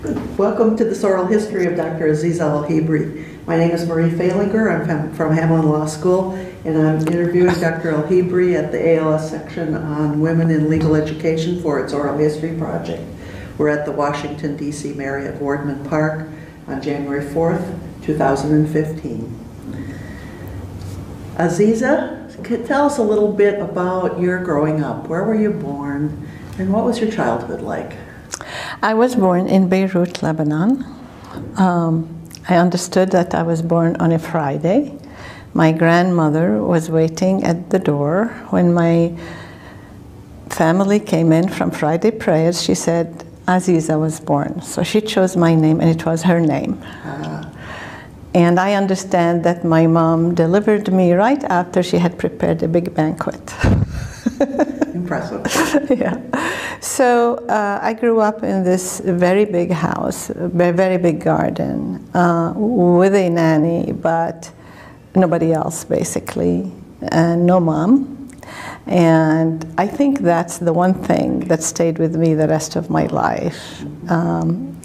Welcome to this oral history of Dr. Azizah Al-Hibri. My name is Marie Failinger. I'm from- from Hamline Law School, and I'm interviewing Dr. Al-Hibri at the AALS section on women in legal education for its oral history project. We're at the Washington DC Marriott Wardman Park on January 4th, 2015. Azizah, tell us a little bit about your growing up. Where were you born, and what was your childhood like? I was born in Beirut, Lebanon. Um, I understood that I was born on a Friday. My grandmother was waiting at the door when my family came in from Friday prayers. She said, Azizah was born. So she chose my name, and it was her name. And I understand that my mom delivered me right after she had prepared a big banquet. Impressive. yeah. So uh, I grew up in this very big house, a very big garden, uh, with a nanny, but nobody else basically, and no mom. And I think that's the one thing that stayed with me the rest of my life, um,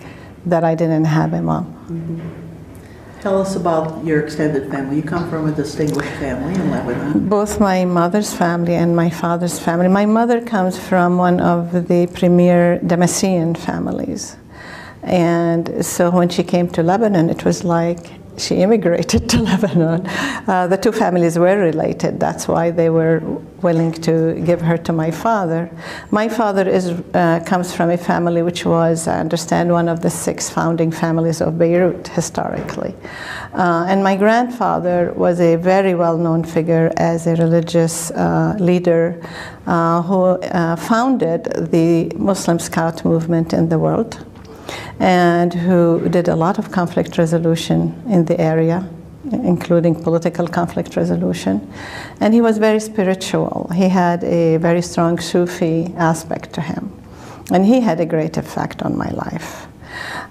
that I didn't have a mom. Tell us about your extended family. You come from a distinguished family in Lebanon. Both my mother's family and my father's family. My mother comes from one of the premier Damascene families. And so when she came to Lebanon, it was like she immigrated to Lebanon. Uh, the two families were related. That's why they were willing to give her to my father. My father is, uh, comes from a family which was, I understand, one of the six founding families of Beirut historically. Uh, and my grandfather was a very well known figure as a religious uh, leader uh, who uh, founded the Muslim Scout movement in the world and who did a lot of conflict resolution in the area, including political conflict resolution. And he was very spiritual. He had a very strong Sufi aspect to him. And he had a great effect on my life.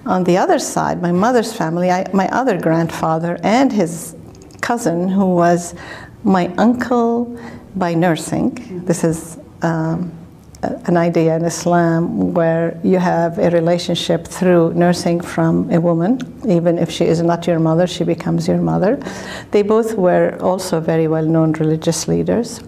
On the other side, my mother's family, I, my other grandfather and his cousin, who was my uncle by nursing, this is um, an idea in Islam where you have a relationship through nursing from a woman, even if she is not your mother, she becomes your mother. They both were also very well known religious leaders.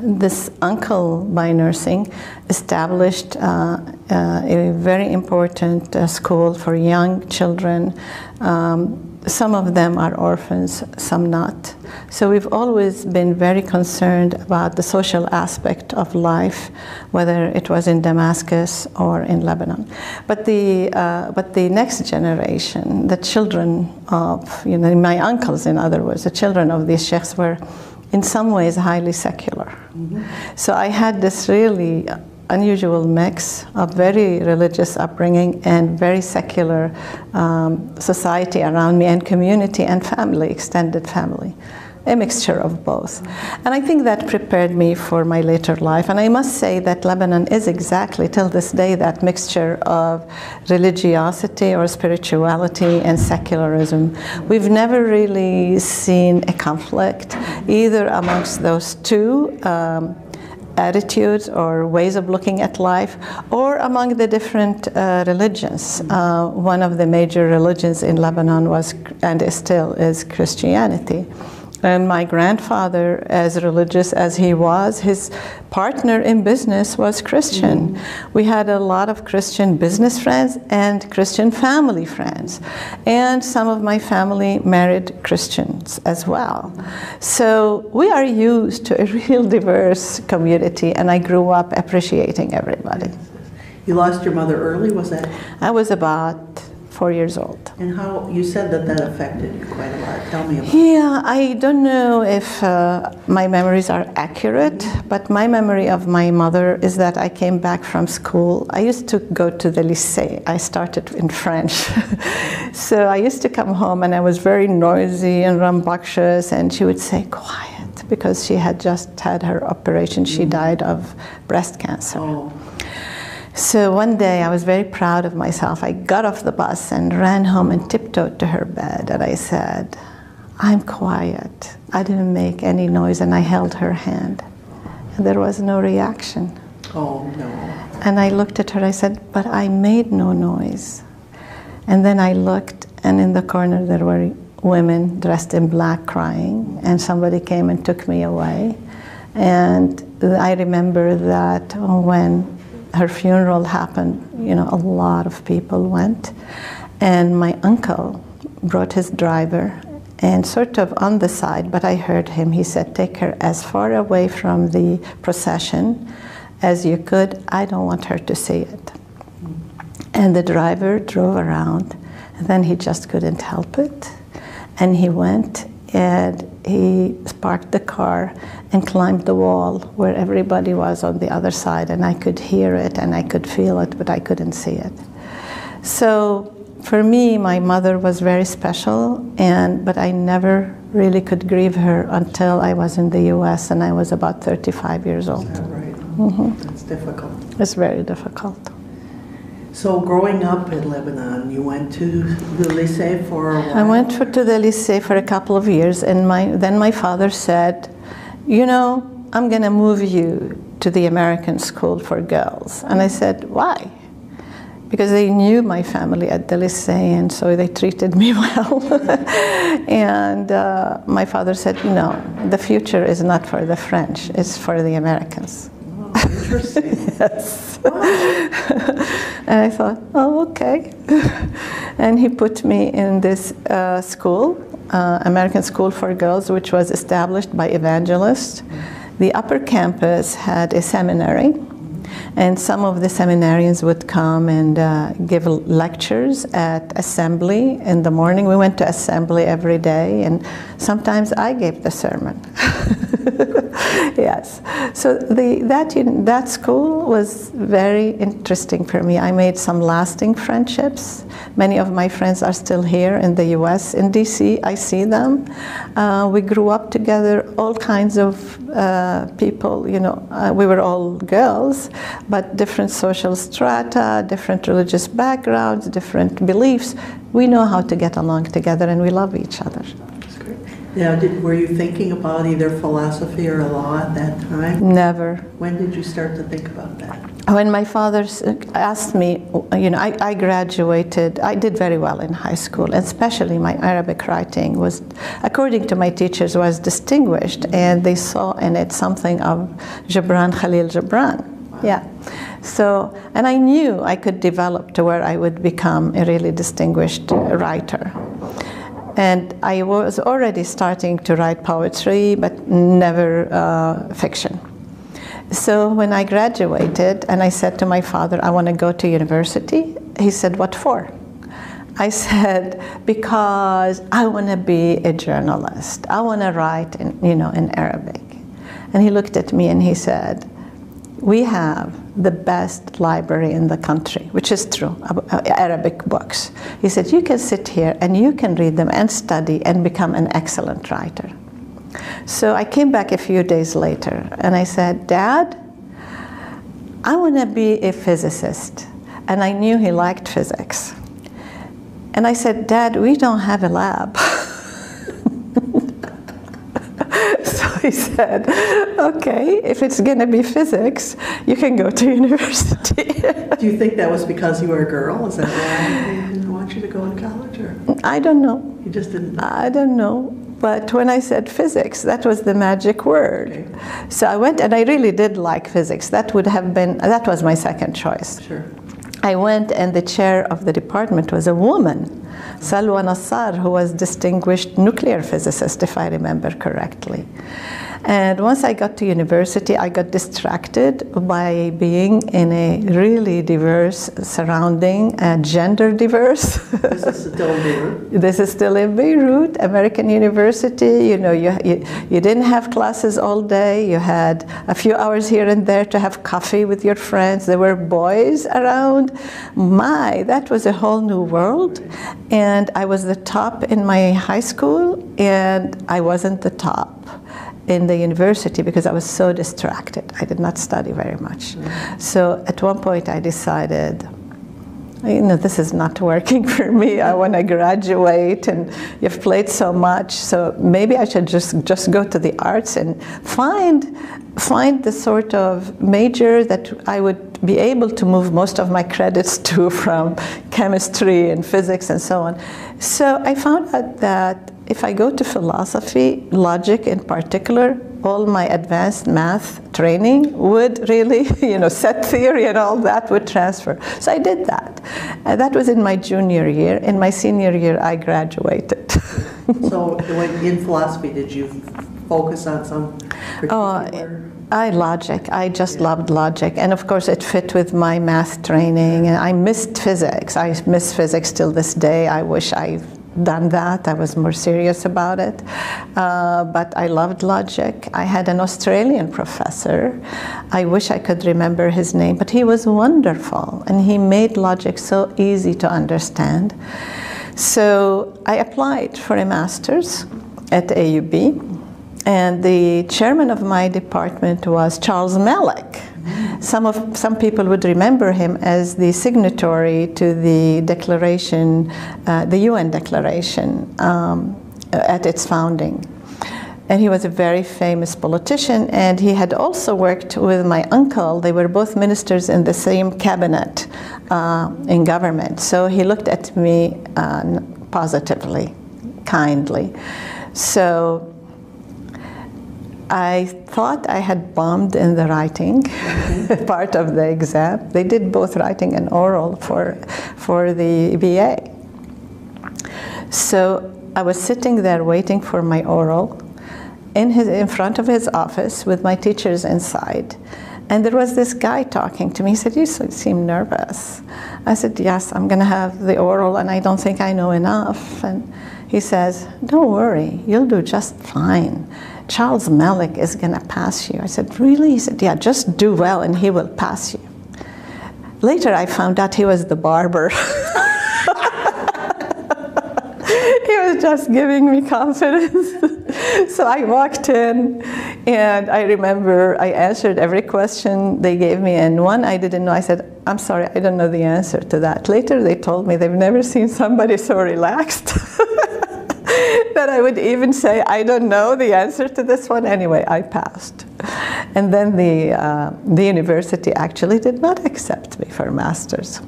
This uncle by nursing established uh, uh, a very important uh, school for young children. Um, some of them are orphans, some not. So we've always been very concerned about the social aspect of life, whether it was in Damascus or in Lebanon. But the, uh, but the next generation, the children of, you know, my uncles, in other words, the children of these sheikhs were in some ways highly secular. Mm-hmm. So I had this really unusual mix of very religious upbringing and very secular um, society around me and community and family, extended family. A mixture of both. And I think that prepared me for my later life. And I must say that Lebanon is exactly, till this day, that mixture of religiosity or spirituality and secularism. We've never really seen a conflict either amongst those two. Um, attitudes or ways of looking at life, or among the different uh, religions. Uh, one of the major religions in Lebanon was, and still is, Christianity. And my grandfather, as religious as he was, his partner in business was Christian. Mm. We had a lot of Christian business friends and Christian family friends. And some of my family married Christians as well. So we are used to a real diverse community, and I grew up appreciating everybody. You lost your mother early, was that? I was about four years old. And how, you said that that affected you quite a lot. Tell me about it. Yeah, I don't know if uh, my memories are accurate, but my memory of my mother is that I came back from school. I used to go to the lycée. I started in French. so I used to come home and I was very noisy and rambunctious, and she would say, quiet, because she had just had her operation. She died of breast cancer. Oh. So one day I was very proud of myself. I got off the bus and ran home and tiptoed to her bed and I said, I'm quiet. I didn't make any noise and I held her hand. And there was no reaction. Oh, no. And I looked at her, I said, But I made no noise. And then I looked, and in the corner there were women dressed in black crying, and somebody came and took me away. And I remember that when her funeral happened, you know, a lot of people went. And my uncle brought his driver and sort of on the side, but I heard him. He said, Take her as far away from the procession as you could. I don't want her to see it. And the driver drove around, and then he just couldn't help it. And he went and he parked the car and climbed the wall where everybody was on the other side, and I could hear it and I could feel it, but I couldn't see it. So for me, my mother was very special, and but I never really could grieve her until I was in the U.S. and I was about 35 years old. Is that right? Mm-hmm. That's difficult. It's very difficult. So growing up in Lebanon, you went to the lycée for a while? I went for, to the lycée for a couple of years, and my, then my father said, You know, I'm going to move you to the American school for girls. And I said, Why? Because they knew my family at the lycée, and so they treated me well. and uh, my father said, No, the future is not for the French, it's for the Americans. Oh, interesting. yes. and I thought, oh, okay. and he put me in this uh, school, uh, American School for Girls, which was established by evangelists. The upper campus had a seminary, and some of the seminarians would come and uh, give lectures at assembly in the morning. We went to assembly every day, and sometimes I gave the sermon. yes. So the, that, that school was very interesting for me. I made some lasting friendships. Many of my friends are still here in the US. In DC, I see them. Uh, we grew up together, all kinds of uh, people, you know, uh, we were all girls, but different social strata, different religious backgrounds, different beliefs. We know how to get along together and we love each other. Now, did, were you thinking about either philosophy or law at that time? Never. When did you start to think about that? When my father asked me, you know, I, I, graduated, I did very well in high school, especially my Arabic writing was, according to my teachers, was distinguished, and they saw in it something of Gibran Khalil Gibran. Yeah. So, and I knew I could develop to where I would become a really distinguished writer. And I was already starting to write poetry, but never uh, fiction. So when I graduated and I said to my father, I want to go to university, he said, What for? I said, Because I want to be a journalist. I want to write in, you know, in Arabic. And he looked at me and he said, we have the best library in the country, which is true, uh, Arabic books. He said, You can sit here and you can read them and study and become an excellent writer. So I came back a few days later and I said, Dad, I want to be a physicist. And I knew he liked physics. And I said, Dad, we don't have a lab. he said, okay, if it's going to be physics, you can go to university. Do you think that was because you were a girl? Is that why they didn't want you to go to college? Or? I don't know. You just didn't know? I don't know. But when I said physics, that was the magic word. Okay. So I went and I really did like physics. That would have been, that was my second choice. Sure. I went and the chair of the department was a woman, Salwa Nassar, who was distinguished nuclear physicist, if I remember correctly. And once I got to university, I got distracted by being in a really diverse surrounding, uh, gender diverse. this is still in Beirut. this is still in Beirut, American University. You know, you, you, you didn't have classes all day. You had a few hours here and there to have coffee with your friends. There were boys around. My, that was a whole new world. And I was the top in my high school, and I wasn't the top in the university because I was so distracted. I did not study very much. So at one point I decided you know, this is not working for me. I want to graduate, and you've played so much, so maybe I should just just go to the arts and find find the sort of major that I would be able to move most of my credits to from chemistry and physics and so on. So I found out that if I go to philosophy, logic in particular, all my advanced math training would really, you know, set theory and all that would transfer. So I did that. And that was in my junior year. In my senior year, I graduated. So when in philosophy, did you focus on some Oh, particular? I logic. I just loved logic, and of course, it fit with my math training. And I missed physics. I miss physics till this day. I wish I done that. I was more serious about it. Uh, but I loved logic. I had an Australian professor. I wish I could remember his name, but he was wonderful and he made logic so easy to understand. So I applied for a master's at AUB. And the chairman of my department was Charles Malik. Some, of, some people would remember him as the signatory to the declaration, uh, the UN declaration um, at its founding. And he was a very famous politician, and he had also worked with my uncle. They were both ministers in the same cabinet uh, in government. So he looked at me uh, positively, kindly. So I thought I had bombed in the writing mm-hmm. part of the exam. They did both writing and oral for, for the BA. So I was sitting there waiting for my oral in, his, in front of his office with my teachers inside. And there was this guy talking to me. He said, You seem nervous. I said, Yes, I'm going to have the oral, and I don't think I know enough. And he says, Don't worry, you'll do just fine. Charles Malik is going to pass you. I said, Really? He said, Yeah, just do well, and he will pass you. Later, I found out he was the barber. he was just giving me confidence. so I walked in, and I remember I answered every question they gave me, and one I didn't know. I said, I'm sorry, I don't know the answer to that. Later, they told me they've never seen somebody so relaxed. that I would even say, I don't know the answer to this one. Anyway, I passed. And then the, uh, the university actually did not accept me for master's.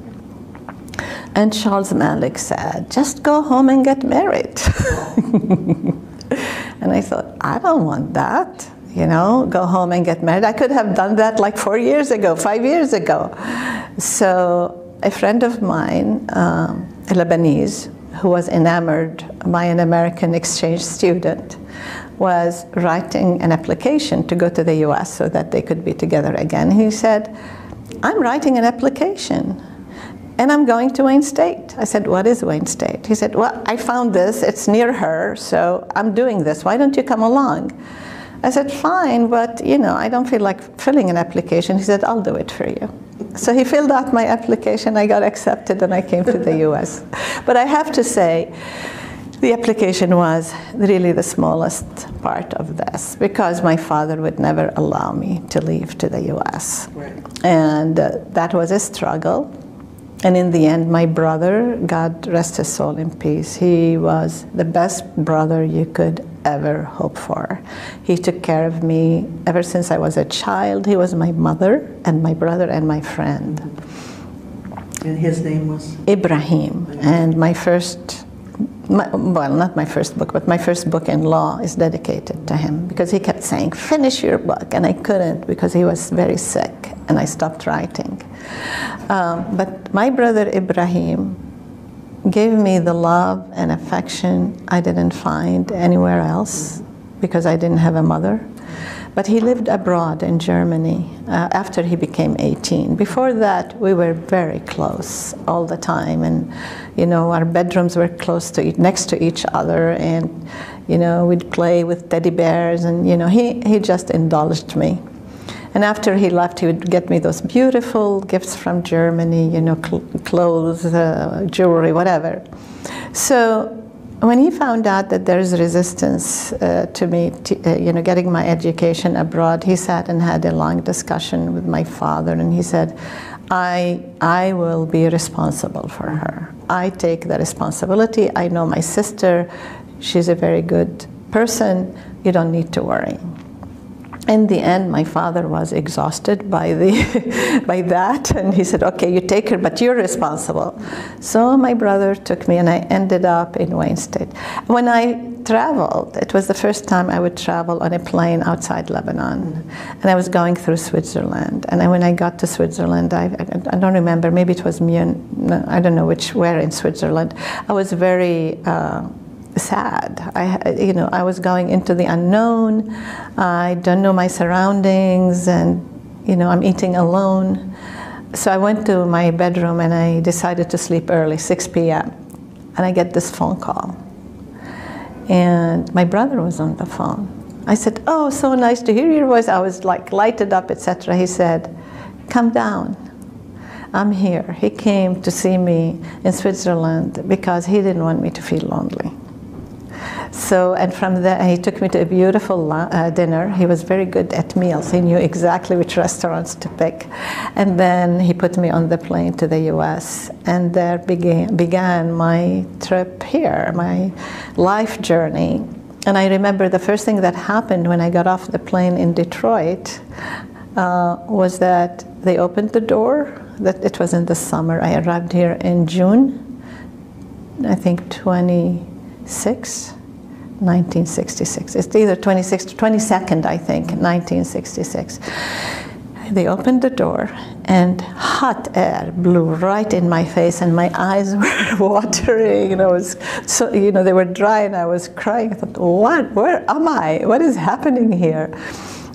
And Charles Malik said, just go home and get married. and I thought, I don't want that. You know, go home and get married. I could have done that like four years ago, five years ago. So a friend of mine, um, a Lebanese, who was enamored by an American exchange student, was writing an application to go to the US so that they could be together again. He said, I'm writing an application and I'm going to Wayne State. I said, What is Wayne State? He said, Well, I found this, it's near her, so I'm doing this. Why don't you come along? I said, Fine, but you know, I don't feel like filling an application. He said, I'll do it for you. So he filled out my application, I got accepted, and I came to the US. But I have to say, the application was really the smallest part of this because my father would never allow me to leave to the US. Right. And uh, that was a struggle. And in the end, my brother, God rest his soul in peace, he was the best brother you could ever hope for. He took care of me ever since I was a child. He was my mother and my brother and my friend. And his name was? Ibrahim. And my first, my, well, not my first book, but my first book in law is dedicated to him because he kept saying, finish your book. And I couldn't because he was very sick and I stopped writing. Um, but my brother Ibrahim gave me the love and affection I didn't find anywhere else because I didn't have a mother. But he lived abroad in Germany uh, after he became 18. Before that, we were very close all the time, and you know our bedrooms were close to each, next to each other, and you know we'd play with teddy bears, and you know he he just indulged me. And after he left, he would get me those beautiful gifts from Germany, you know, cl- clothes, uh, jewelry, whatever. So when he found out that there is resistance uh, to me, uh, you know, getting my education abroad, he sat and had a long discussion with my father, and he said, "I, I will be responsible for her. I take the responsibility. I know my sister; she's a very good person. You don't need to worry." In the end, my father was exhausted by the by that, and he said, "Okay, you take her, but you're responsible." So my brother took me, and I ended up in Wayne State. When I traveled, it was the first time I would travel on a plane outside Lebanon, and I was going through Switzerland. And when I got to Switzerland, I, I don't remember, maybe it was Munich, I don't know which where in Switzerland. I was very uh, sad. I, you know, I was going into the unknown. I don't know my surroundings, and you know, I'm eating alone. So I went to my bedroom and I decided to sleep early, 6 p.m. And I get this phone call, and my brother was on the phone. I said, "Oh, so nice to hear your voice." I was like lighted up, etc. He said, "Come down." I'm here. He came to see me in Switzerland because he didn't want me to feel lonely. So, and from there, he took me to a beautiful uh, dinner. He was very good at meals. He knew exactly which restaurants to pick. And then he put me on the plane to the US. And there began, began my trip here, my life journey. And I remember the first thing that happened when I got off the plane in Detroit uh, was that they opened the door. That it was in the summer. I arrived here in June, I think 26. 1966. It's either 26th, 22nd, I think, 1966. They opened the door, and hot air blew right in my face, and my eyes were watering. and I was so you know they were dry, and I was crying. I thought, what? Where am I? What is happening here?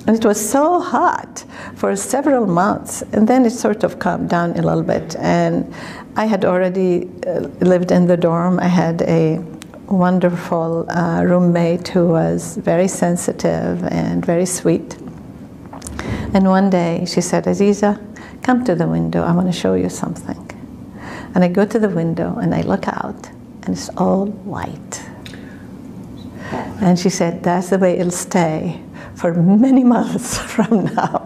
And it was so hot for several months, and then it sort of calmed down a little bit. And I had already uh, lived in the dorm. I had a wonderful uh, roommate who was very sensitive and very sweet. And one day she said, Azizah, come to the window, I want to show you something. And I go to the window and I look out, and it's all white. And she said, That's the way it'll stay for many months from now.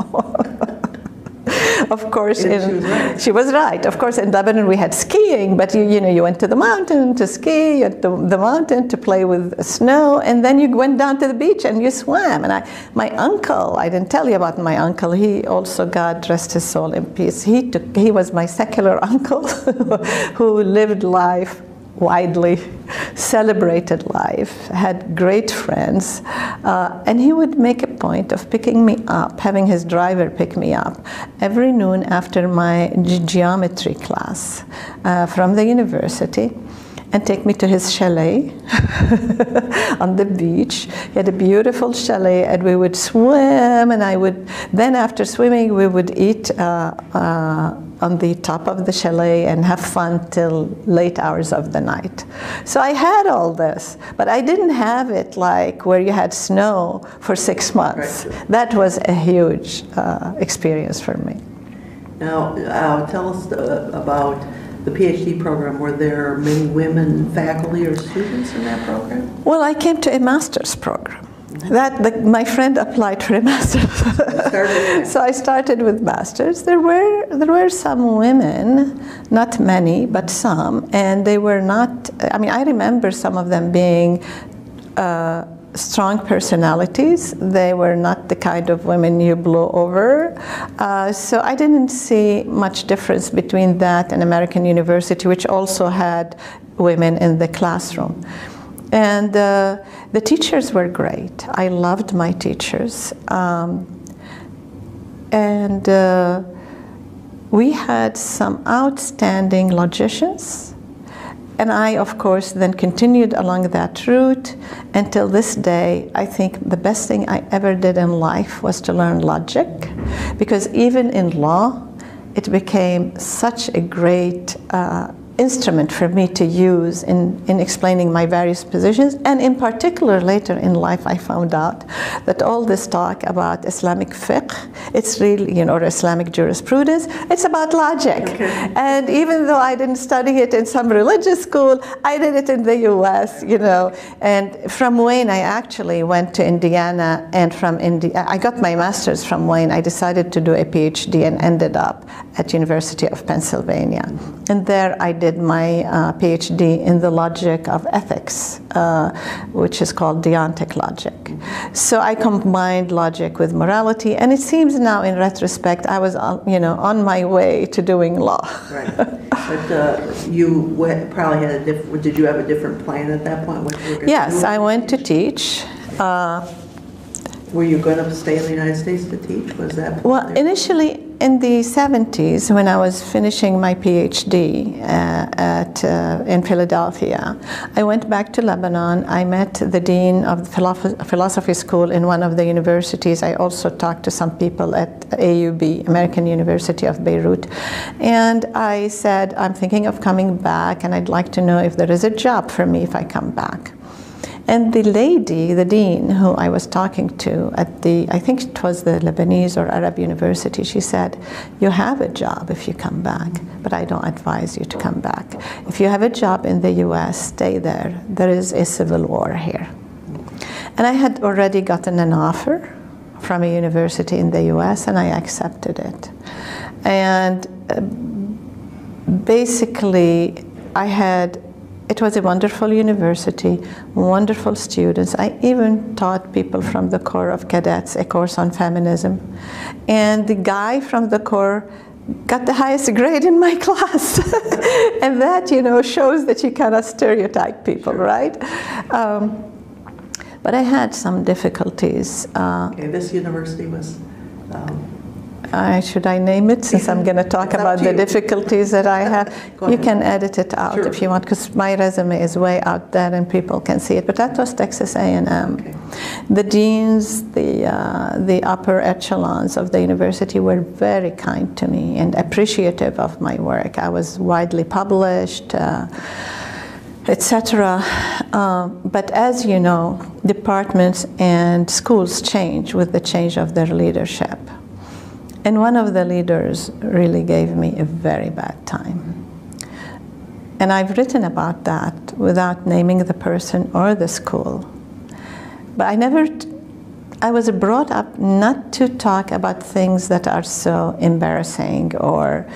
of course, in, she, was right. she was right. Of course, in Lebanon we had skiing, but you, you know, you went to the mountain to ski, at the, the mountain to play with snow, and then you went down to the beach and you swam. And I, my uncle, I didn't tell you about my uncle. He also, God rest his soul in peace. He took, he was my secular uncle who lived life widely celebrated life, had great friends, uh, and he would make a point of picking me up, having his driver pick me up every noon after my geometry class uh, from the university and take me to his chalet on the beach. He had a beautiful chalet, and we would swim. And I would then, after swimming, we would eat uh, uh, on the top of the chalet and have fun till late hours of the night. So I had all this, but I didn't have it like where you had snow for six months. Right. That was a huge uh, experience for me. Now, uh, tell us uh, about the PhD program, were there many women faculty or students in that program? Well, I came to a master's program. That the, my friend applied for a master's, so I started with masters. There were there were some women, not many, but some, and they were not. I mean, I remember some of them being. Uh, strong personalities. They were not the kind of women you blow over. Uh, so I didn't see much difference between that and American University, which also had women in the classroom. And uh, the teachers were great. I loved my teachers. Um, and uh, we had some outstanding logicians and I, of course, then continued along that route until this day. I think the best thing I ever did in life was to learn logic, because even in law, it became such a great uh, instrument for me to use in, in explaining my various positions. And in particular, later in life, I found out that all this talk about Islamic fiqh, it's really, you know, or Islamic jurisprudence, it's about logic. Okay. And even though I didn't study it in some religious school, I did it in the US, you know. And from Wayne, I actually went to Indiana, and from India, I got my master's from Wayne. I decided to do a PhD and ended up at University of Pennsylvania. And there I did my uh, PhD in the logic of ethics, uh, which is called deontic logic. So I combined logic with morality, and it seems now in retrospect I was, on, you know, on my way to doing law. Right. But uh, you probably had a diff, did you have a different plan at that point? what you were gonna Yes? I went to teach. Uh, Were you going to stay in the United States to teach? Was that? Well, initially in the 70s, when I was finishing my PhD uh, at, uh, in Philadelphia, I went back to Lebanon. I met the dean of the philosoph- philosophy school in one of the universities. I also talked to some people at AUB, American University of Beirut. And I said, I'm thinking of coming back, and I'd like to know if there is a job for me if I come back. And the lady, the dean who I was talking to at the, I think it was the Lebanese or Arab University, she said, You have a job if you come back, but I don't advise you to come back. If you have a job in the US, stay there. There is a civil war here. And I had already gotten an offer from a university in the US, and I accepted it. And uh, basically, I had it was a wonderful university, wonderful students. I even taught people from the Corps of Cadets a course on feminism. And the guy from the Corps got the highest grade in my class. and that, you know, shows that you cannot stereotype people, right? Um, but I had some difficulties. Uh, Okay, this university was, um, I, should I name it since I'm going to talk about the difficulties that I have? You can edit it out Sure. if you want because my resume is way out there and people can see it. But that was Texas A&M. Okay. The deans, the, uh, the upper echelons of the university were very kind to me and appreciative of my work. I was widely published. Uh, etc. Uh, but as you know, departments and schools change with the change of their leadership. And one of the leaders really gave me a very bad time. And I've written about that without naming the person or the school. But I never, I was brought up not to talk about things that are so embarrassing or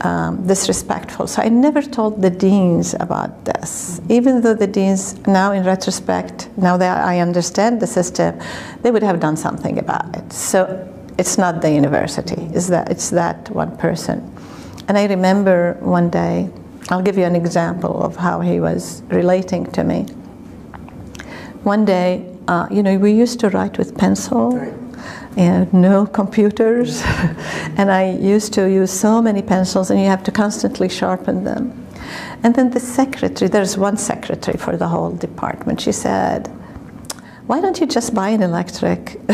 um, disrespectful. So I never told the deans about this, even though the deans, now in retrospect, now that I understand the system, they would have done something about it. So it's not the university, it's that, it's that one person. And I remember one day, I'll give you an example of how he was relating to me. One day, uh, you know, we used to write with pencil Right. and no computers. and I used to use so many pencils, and you have to constantly sharpen them. And then the secretary, there's one secretary for the whole department, she said, why don't you just buy an electric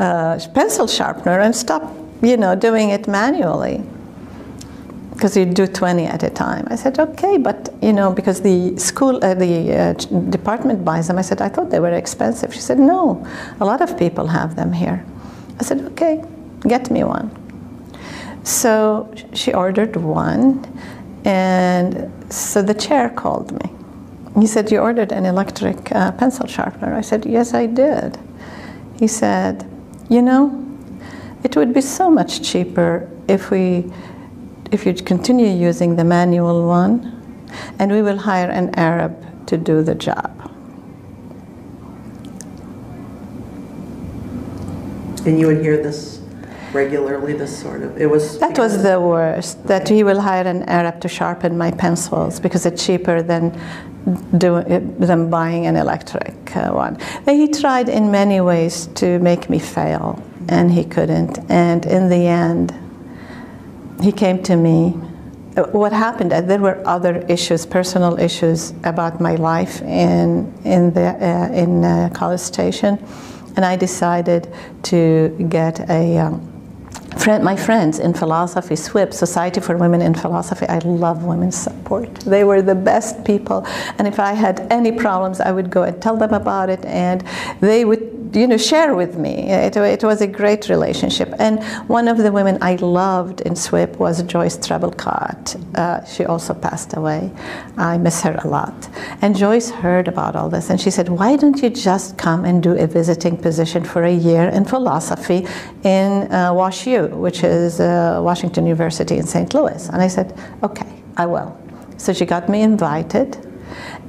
uh, pencil sharpener and stop, you know, doing it manually? Because you do 20 at a time. I said, okay, but you know, because the school, uh, the uh, department buys them. I said, I thought they were expensive. She said, no, a lot of people have them here. I said, okay, get me one. So she ordered one, and so the chair called me. He said, You ordered an electric uh, pencil sharpener. I said, Yes, I did. He said, You know, it would be so much cheaper if we if you'd continue using the manual one, and we will hire an Arab to do the job. and you would hear this regularly, this sort of, it was. That was the worst, that he will hire an Arab to sharpen my pencils because it's cheaper than, do, than buying an electric uh, one. He tried in many ways to make me fail, and he couldn't. And in the end, he came to me. Uh, What happened, uh, there were other issues, personal issues about my life in, in, the, uh, in uh, College Station, and I decided to get a um, friend, my friends in philosophy, SWIP, Society for Women in Philosophy, I love women's support. They were the best people. And if I had any problems, I would go and tell them about it, and they would you know, share with me. It, it, was a great relationship. And one of the women I loved in SWIP was Joyce Trebilcot. Uh, she also passed away. I miss her a lot. And Joyce heard about all this, and she said, why don't you just come and do a visiting position for a year in philosophy in uh, WashU, which is uh, Washington University in St. Louis? And I said, okay, I will. So she got me invited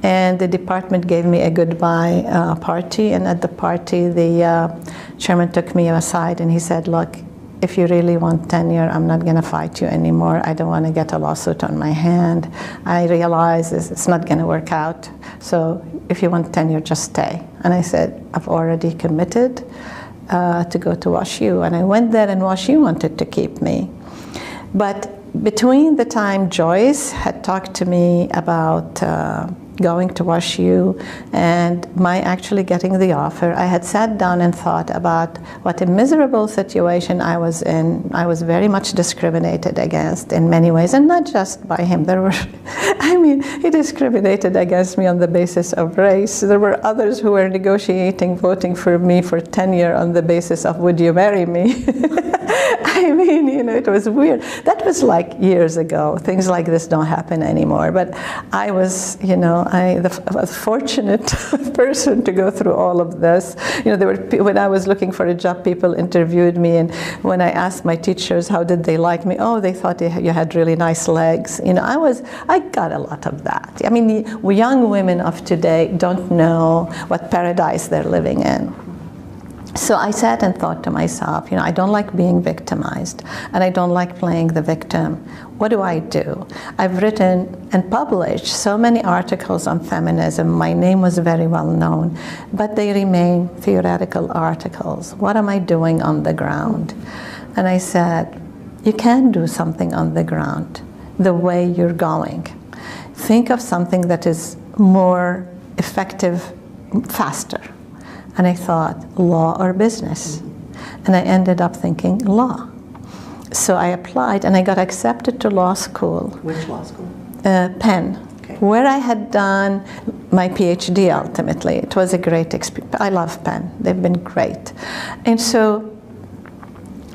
and the department gave me a goodbye uh, party. And at the party, the uh, chairman took me aside and he said, "Look, if you really want tenure, I'm not going to fight you anymore. I don't want to get a lawsuit on my hand. I realize it's not going to work out. So if you want tenure, just stay." And I said, "I've already committed." Uh, to go to WashU, and I went there, and WashU wanted to keep me. But between the time Joyce had talked to me about uh, going to Wash WashU and my actually getting the offer, I had sat down and thought about what a miserable situation I was in. I was very much discriminated against in many ways, and not just by him. There were, I mean, he discriminated against me on the basis of race. There were others who were negotiating voting for me for tenure on the basis of would you marry me? I mean, you know, it was weird. That was like years ago. Things like this don't happen anymore. But I was, you know, I the fortunate person to go through all of this. You know, there were when I was looking for a job, people interviewed me, and when I asked my teachers how did they like me, oh, they thought you had really nice legs. You know, I was, I got a lot of that. I mean, the young women of today don't know what paradise they're living in. So I sat and thought to myself, you know, I don't like being victimized and I don't like playing the victim. What do I do? I've written and published so many articles on feminism. My name was very well known, but they remain theoretical articles. What am I doing on the ground? And I said, you can do something on the ground the way you're going. Think of something that is more effective, faster and I thought, law or business? And I ended up thinking, law. So I applied and I got accepted to law school. Which law school? Uh, Penn. Okay. Where I had done my PhD ultimately. It was a great experience. I love Penn. They've been great. And so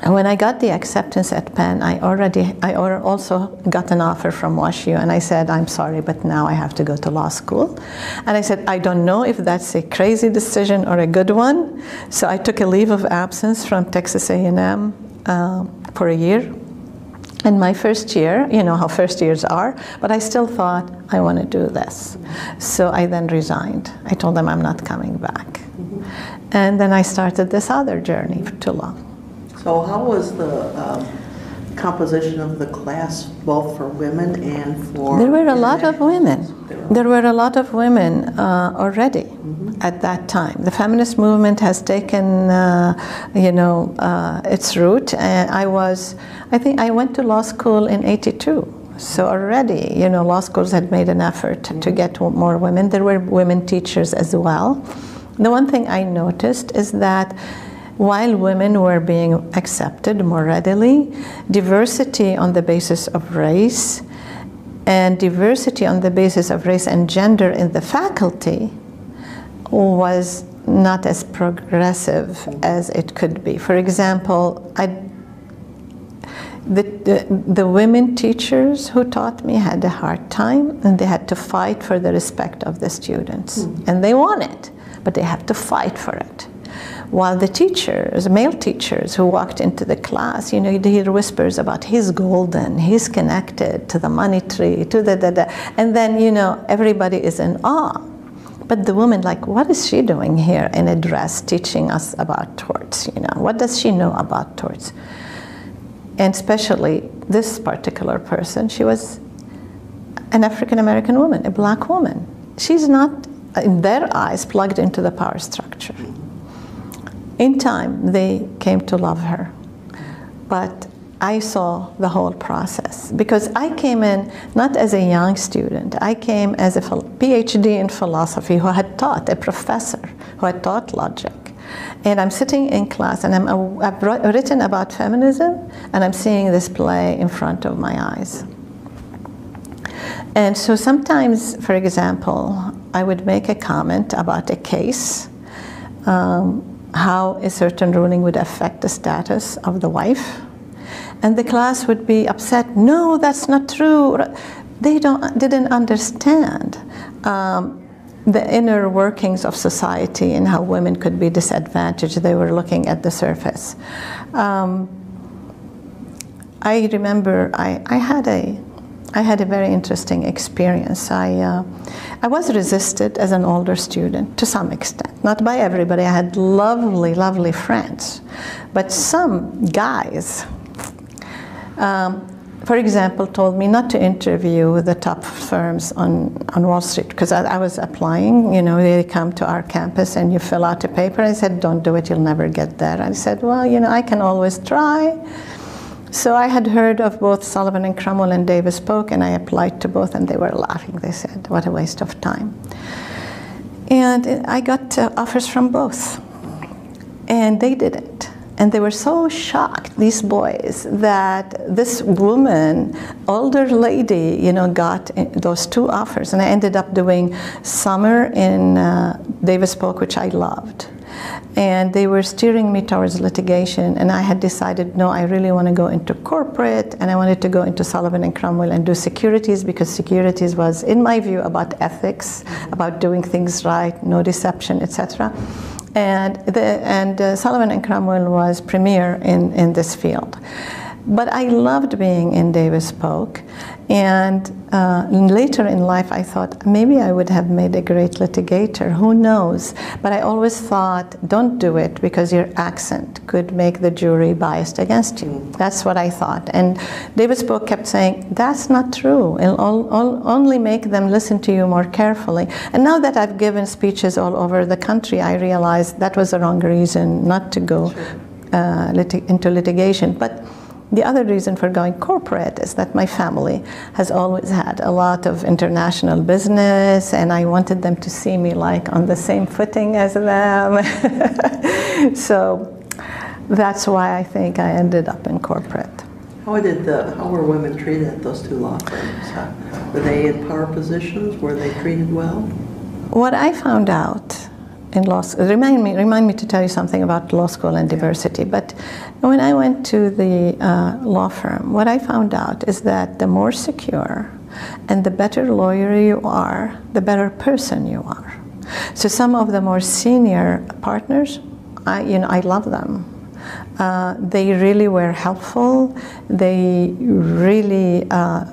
when I got the acceptance at Penn, I already, I also got an offer from WashU, and I said, I'm sorry, but now I have to go to law school. And I said, I don't know if that's a crazy decision or a good one. So I took a leave of absence from Texas A&M for a year. And my first year, you know how first years are, but I still thought, I want to do this. So I then resigned. I told them I'm not coming back. Mm-hmm. And then I started this other journey to law. So how was the um, composition of the class, both for women and for? There were a lot of women. There were a lot of women uh, already mm-hmm. at that time. The feminist movement has taken, uh, you know, uh, its root. And I was, I think, I went to law school in '82. So already, you know, law schools had made an effort mm-hmm. to get more women. There were women teachers as well. The one thing I noticed is that while women were being accepted more readily, diversity on the basis of race and diversity on the basis of race and gender in the faculty was not as progressive as it could be. For example, I, the, the, the, women teachers who taught me had a hard time and they had to fight for the respect of the students. Mm. And they won it, but they had to fight for it. While the teachers, male teachers who walked into the class, you know, you'd hear whispers about he's golden, he's connected to the money tree, to the, the, the and then, you know, everybody is in awe. But the woman, like, what is she doing here in a dress teaching us about torts? You know, what does she know about torts? And especially this particular person, she was an African American woman, a black woman. She's not, in their eyes, plugged into the power structure in time, they came to love her. But I saw the whole process because I came in not as a young student. I came as a PhD in philosophy who had taught, a professor who had taught logic. And I'm sitting in class and I'm, I've written about feminism and I'm seeing this play in front of my eyes. And so sometimes, for example, I would make a comment about a case, um, how a certain ruling would affect the status of the wife. And the class would be upset, no, that's not true. They don't, didn't understand um, the inner workings of society and how women could be disadvantaged. They were looking at the surface. Um, I remember I, I had a I had a very interesting experience. I, uh, I was resisted as an older student to some extent, not by everybody. I had lovely, lovely friends, but some guys, um, for example, told me not to interview the top firms on, on Wall Street because I, I, was applying. You know, they come to our campus and you fill out a paper. I said, don't do it, you'll never get there. I said, well, you know, I can always try. So I had heard of both Sullivan and Cromwell and Davis Polk, and I applied to both, and they were laughing. They said, "What a waste of time." And I got uh, offers from both, and they didn't. And they were so shocked, these boys, that this woman, older lady, you know, got those two offers. And I ended up doing summer in uh, Davis Polk, which I loved and they were steering me towards litigation and i had decided no i really want to go into corporate and i wanted to go into sullivan and cromwell and do securities because securities was in my view about ethics about doing things right no deception etc and, the, and uh, sullivan and cromwell was premier in, in this field but I loved being in Davis Polk. And uh, later in life, I thought maybe I would have made a great litigator. Who knows? But I always thought, don't do it because your accent could make the jury biased against you. That's what I thought. And Davis Polk kept saying, that's not true. It'll only make them listen to you more carefully. And now that I've given speeches all over the country, I realize that was the wrong reason not to go uh, lit into litigation. But the other reason for going corporate is that my family has always had a lot of international business, and I wanted them to see me like on the same footing as them. so that's why I think I ended up in corporate. How did the how were women treated at those two law firms? How, were they in power positions? Were they treated well? What I found out in law school. Remind me, remind me to tell you something about law school and diversity. But when I went to the uh, law firm, what I found out is that the more secure and the better lawyer you are, the better person you are. So some of the more senior partners, I, you know, I love them. Uh, they really were helpful. They really uh,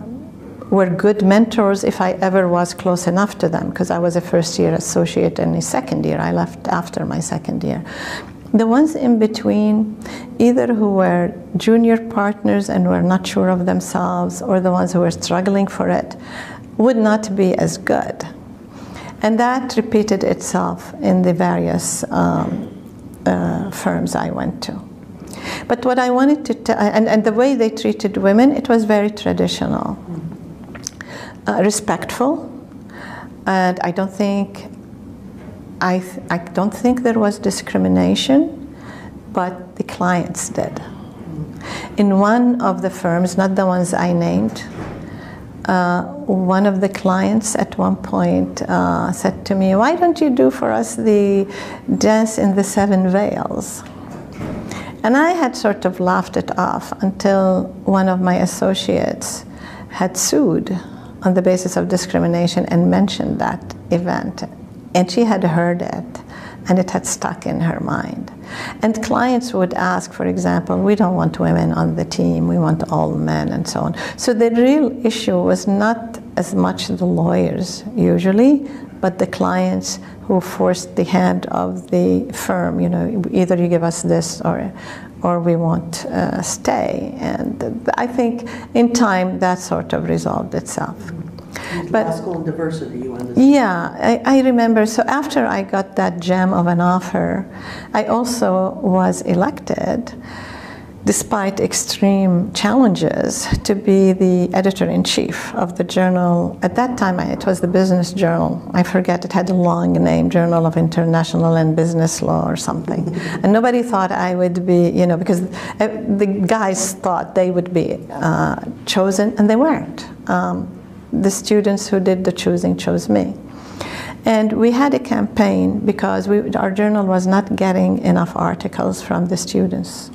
were good mentors if I ever was close enough to them, because I was a first year associate and a second year. I left after my second year. The ones in between, either who were junior partners and were not sure of themselves, or the ones who were struggling for it, would not be as good. And that repeated itself in the various um, uh, firms I went to. But what I wanted to tell, and, and the way they treated women, it was very traditional uh, respectful, and I don't think I, th- I don't think there was discrimination, but the clients did. In one of the firms, not the ones I named, uh, one of the clients at one point uh, said to me, Why don't you do for us the dance in the seven veils? And I had sort of laughed it off until one of my associates had sued on the basis of discrimination and mentioned that event. And she had heard it and it had stuck in her mind. And clients would ask, for example, we don't want women on the team, we want all men, and so on. So the real issue was not as much the lawyers usually, but the clients who forced the hand of the firm, you know, either you give us this or, or we won't uh, stay. And I think in time that sort of resolved itself. But school diversity, you wanted Yeah, I, I, remember. So after I got that gem of an offer, I also was elected despite extreme challenges, to be the editor in chief of the journal. At that time, it was the Business Journal. I forget, it had a long name Journal of International and Business Law or something. and nobody thought I would be, you know, because uh, the guys thought they would be uh, chosen, and they weren't. Um, the students who did the choosing chose me. And we had a campaign because we, our journal was not getting enough articles from the students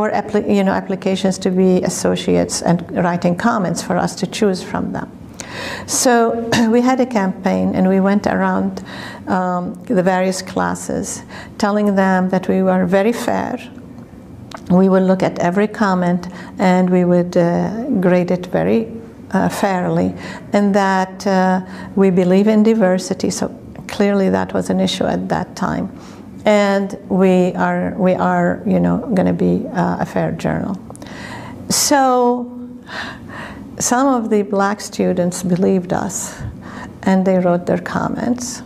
or you know, applications to be associates and writing comments for us to choose from them. So we had a campaign and we went around um, the various classes telling them that we were very fair. We would look at every comment and we would uh, grade it very uh, fairly, and that uh, we believe in diversity. So clearly, that was an issue at that time, and we are we are you know going to be uh, a fair journal. So some of the black students believed us, and they wrote their comments.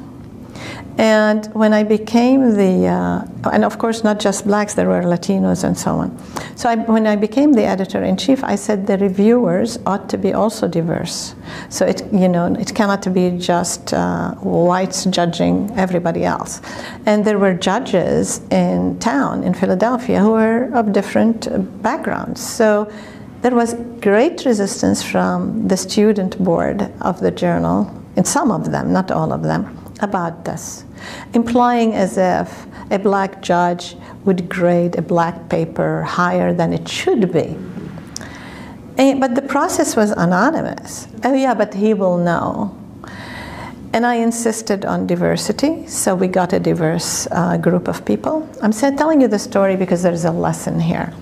And when I became the, uh, and of course not just blacks, there were Latinos and so on. So I, when I became the editor-in-chief, I said the reviewers ought to be also diverse. So it, you know, it cannot be just uh, whites judging everybody else. And there were judges in town, in Philadelphia, who were of different backgrounds. So there was great resistance from the student board of the journal, in some of them, not all of them, about this, implying as if a black judge would grade a black paper higher than it should be. And, but the process was anonymous. Oh, yeah, but he will know. And I insisted on diversity, so we got a diverse uh, group of people. I'm telling you the story because there's a lesson here.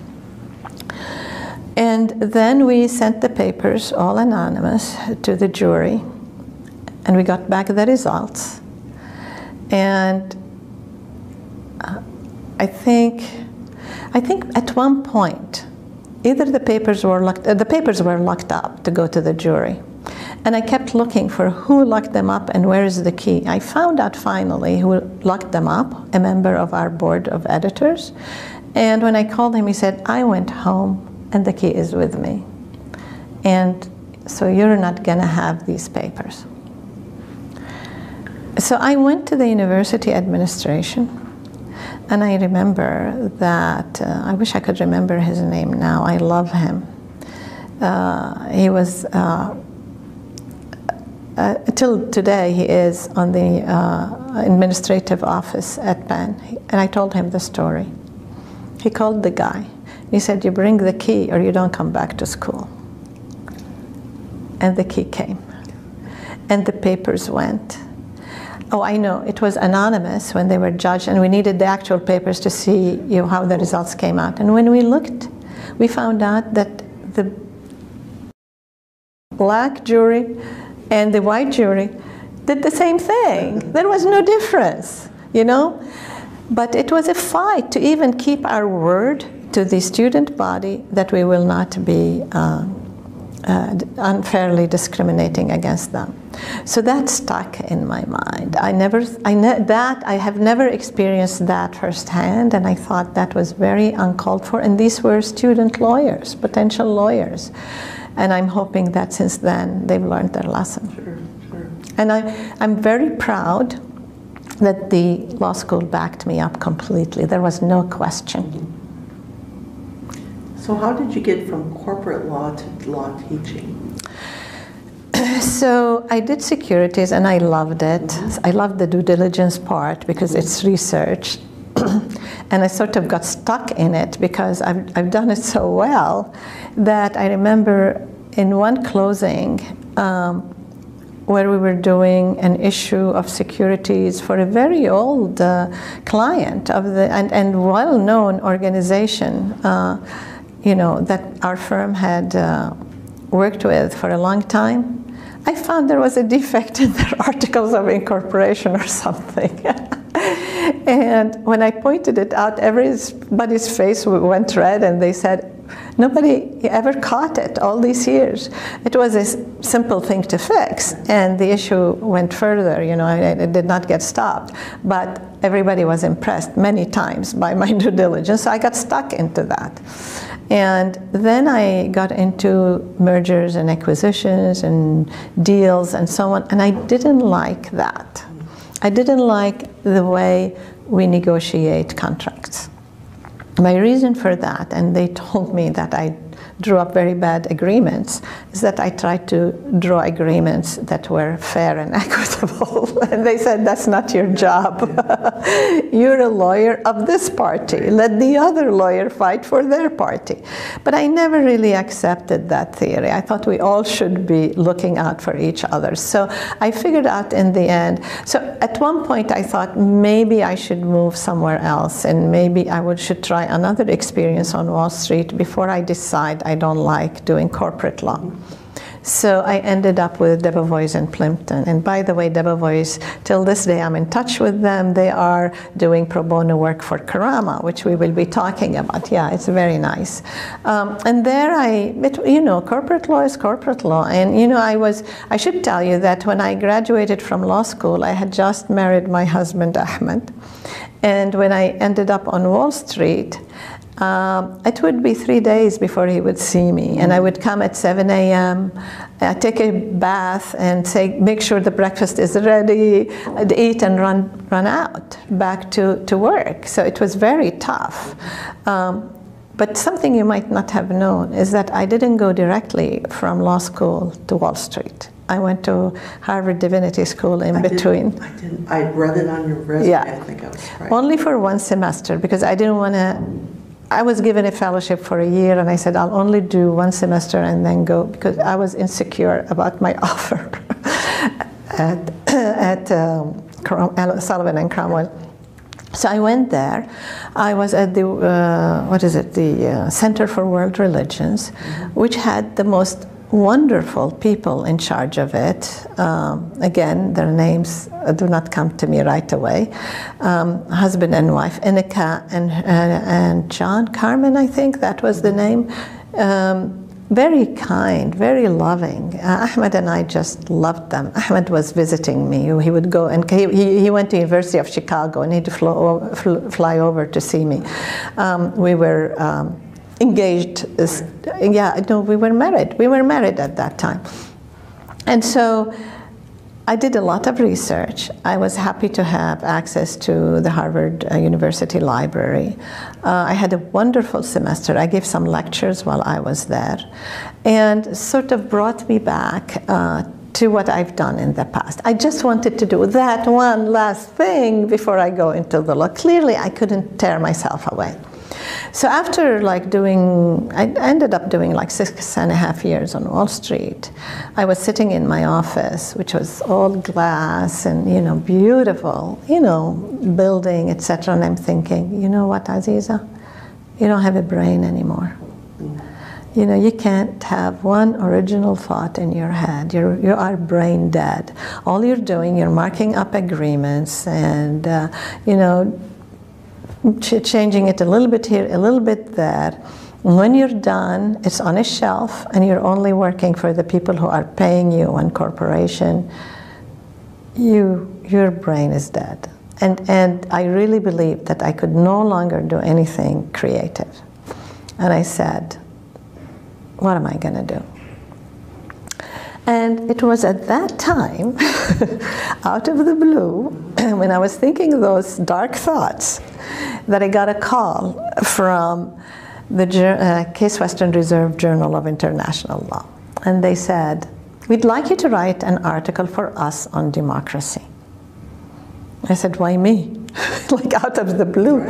And then we sent the papers, all anonymous, to the jury, and we got back the results. And uh, I think, I think at one point, either the papers were locked, uh, the papers were locked up to go to the jury. And I kept looking for who locked them up and where is the key. I found out finally who locked them up, a member of our board of editors. And when I called him, he said, I went home and the key is with me. And so you're not going to have these papers. So I went to the university administration, and I remember that uh, I wish I could remember his name now. I love him. Uh, he was. Uh, uh till today, he is on the uh, administrative office at Penn, and I told him the story. He called the guy. He said, "You bring the key, or you don't come back to school." And the key came, and the papers went Oh, I know. It was anonymous when they were judged, and we needed the actual papers to see you know, how the results came out. And when we looked, we found out that the black jury and the white jury did the same thing. There was no difference, you know? But it was a fight to even keep our word to the student body that we will not be. Uh, uh, unfairly discriminating against them. So that stuck in my mind. I never, I ne that I have never experienced that firsthand, and I thought that was very uncalled for. And these were student lawyers, potential lawyers, and I'm hoping that since then they've learned their lesson. Sure, sure. And I, I'm very proud that the law school backed me up completely. There was no question. So how did you get from corporate law to law teaching? So I did securities and I loved it. I loved the due diligence part because it's research. and I sort of got stuck in it because I've, I've done it so well that I remember in one closing um, where we were doing an issue of securities for a very old uh, client of the and, and well-known organization. Uh, you know, that our firm had uh, worked with for a long time, I found there was a defect in their articles of incorporation or something. and when I pointed it out, everybody's face went red and they said, nobody ever caught it all these years. It was a simple thing to fix and the issue went further, you know, it did not get stopped. But everybody was impressed many times by my due diligence, so I got stuck into that. And then I got into mergers and acquisitions and deals and so on, and I didn't like that. I didn't like the way we negotiate contracts. My reason for that, and they told me that I drew up very bad agreements is that I tried to draw agreements that were fair and equitable. and they said, that's not your job. You're a lawyer of this party. Let the other lawyer fight for their party. But I never really accepted that theory. I thought we all should be looking out for each other. So I figured out in the end. So at one point I thought maybe I should move somewhere else and maybe I would, should try another experience on Wall Street before I decide I don't like doing corporate law. So I ended up with Debevoise and Plimpton. And by the way, Debevoise, till this day, I'm in touch with them. They are doing pro bono work for Karama, which we will be talking about. Yeah, it's very nice. Um, and there I, it, you know, corporate law is corporate law. And, you know, I was, I should tell you that when I graduated from law school, I had just married my husband, Ahmed. And when I ended up on Wall Street, um, it would be three days before he would see me, and I would come at 7 a.m., uh, take a bath, and say, make sure the breakfast is ready, I'd eat and run, run out back to, to work. So it was very tough. Um, but something you might not have known is that I didn't go directly from law school to Wall Street. I went to Harvard Divinity School in I between. Didn't, I didn't. I read it on your resume. Yeah. I think I was right. Only for one semester because I didn't want to I was given a fellowship for a year, and I said I'll only do one semester and then go because I was insecure about my offer at, at um, Sullivan and Cromwell. So I went there. I was at the uh, what is it? The uh, Center for World Religions, mm-hmm. which had the most wonderful people in charge of it. Um, again, their names do not come to me right away. Um, husband and wife, Ineke and, uh, and John Carman, I think that was the name. Um, very kind, very loving. Uh, Ahmed and I just loved them. Ahmed was visiting me. He would go and he, he went to University of Chicago and he'd fly over to see me. Um, we were um, engaged. Yeah, no, we were married. We were married at that time. And so I did a lot of research. I was happy to have access to the Harvard uh, University Library. Uh, I had a wonderful semester. I gave some lectures while I was there and sort of brought me back uh, to what I've done in the past. I just wanted to do that one last thing before I go into the law. Clearly, I couldn't tear myself away. So after like doing, I ended up doing like six and a half years on Wall Street. I was sitting in my office, which was all glass and you know beautiful, you know, building, etc. And I'm thinking, you know what, Azizah, you don't have a brain anymore. You know, you can't have one original thought in your head. You're, you are brain dead. All you're doing, you're marking up agreements and, uh, you know, ch changing it a little bit here, a little bit there. When you're done, it's on a shelf and you're only working for the people who are paying you, one corporation, you, your brain is dead. And, and I really believed that I could no longer do anything creative. And I said, what am I going to do? And it was at that time, out of the blue, when I was thinking those dark thoughts, that I got a call from the uh, Case Western Reserve Journal of International Law. And they said, We'd like you to write an article for us on democracy. I said, Why me? like out of the blue.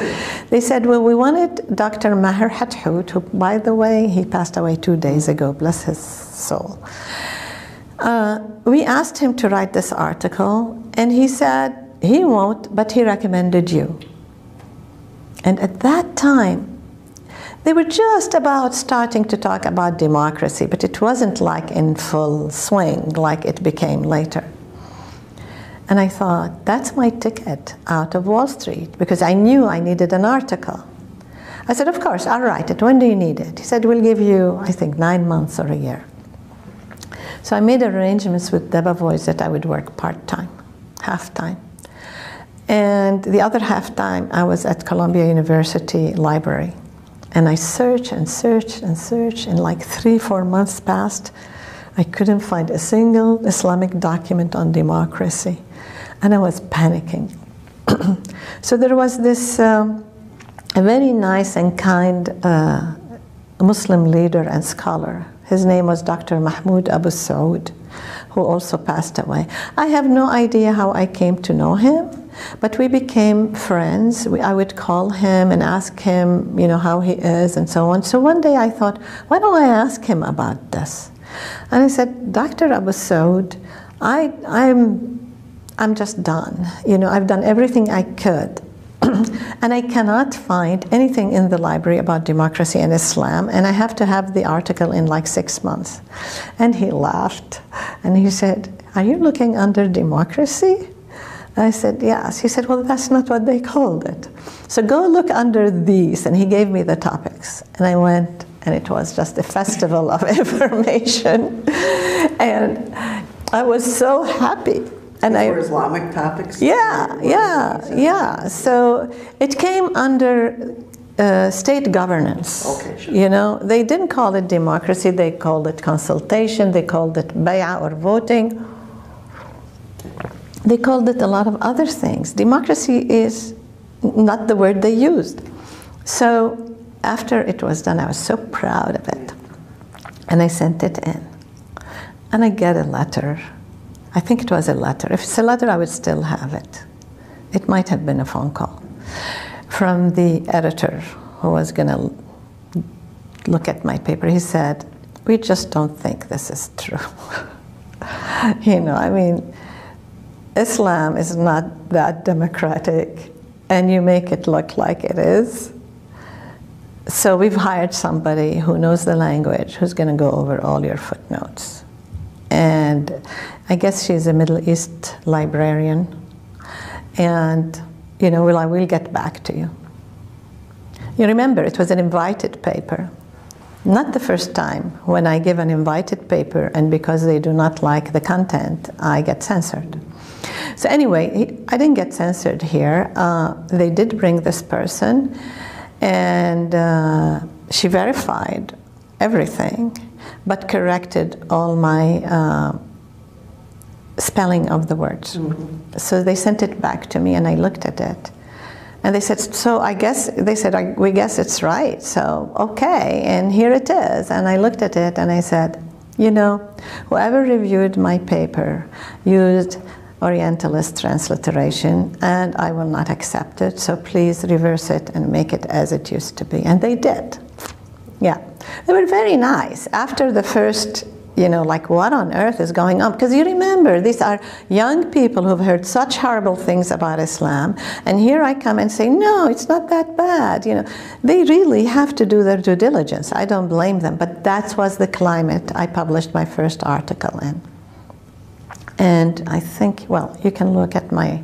They said, Well, we wanted Dr. Maher Hathout, who, by the way, he passed away two days ago, bless his soul. Uh, we asked him to write this article, and he said he won't, but he recommended you. And at that time, they were just about starting to talk about democracy, but it wasn't like in full swing like it became later. And I thought, that's my ticket out of Wall Street because I knew I needed an article. I said, of course, I'll write it. When do you need it? He said, we'll give you, I think, nine months or a year. So I made arrangements with Debevoise that I would work part time, half time. And the other half time, I was at Columbia University Library. And I searched and searched and searched, and like three, four months passed. I couldn't find a single Islamic document on democracy. And I was panicking. so there was this um, a very nice and kind uh, Muslim leader and scholar. His name was Dr. Mahmoud Abu Saud, who also passed away. I have no idea how I came to know him, but we became friends. We, I would call him and ask him, you know, how he is and so on. So one day I thought, why don't I ask him about this? And I said, Dr. Abu Saud, I, I'm, I'm just done. You know, I've done everything I could. And I cannot find anything in the library about democracy and Islam, and I have to have the article in like six months. And he laughed, and he said, Are you looking under democracy? I said, Yes. He said, Well, that's not what they called it. So go look under these. And he gave me the topics. And I went, and it was just a festival of information. and I was so happy. And I, Islamic topics? Yeah, yeah, yeah. So it came under uh, state governance. Okay, sure. You know, they didn't call it democracy, they called it consultation, they called it bay'ah or voting. They called it a lot of other things. Democracy is not the word they used. So after it was done, I was so proud of it. And I sent it in. And I get a letter. I think it was a letter. If it's a letter, I would still have it. It might have been a phone call from the editor who was going to look at my paper. He said, We just don't think this is true. you know, I mean, Islam is not that democratic, and you make it look like it is. So we've hired somebody who knows the language, who's going to go over all your footnotes. And I guess she's a Middle East librarian. And, you know, we'll, I will get back to you. You remember, it was an invited paper. Not the first time when I give an invited paper, and because they do not like the content, I get censored. So, anyway, I didn't get censored here. Uh, they did bring this person and uh, she verified everything, but corrected all my uh, spelling of the words. Mm-hmm. So they sent it back to me, and I looked at it. And they said, so I guess, they said, we guess it's right. So, okay, and here it is. And I looked at it and I said, you know, whoever reviewed my paper used Orientalist transliteration, and I will not accept it. So please reverse it and make it as it used to be. And they did. Yeah. They were very nice. After the first, you know, like what on earth is going on? Because you remember, these are young people who've heard such horrible things about Islam, and here I come and say, no, it's not that bad. You know, they really have to do their due diligence. I don't blame them, but that was the climate I published my first article in. And I think, well, you can look at my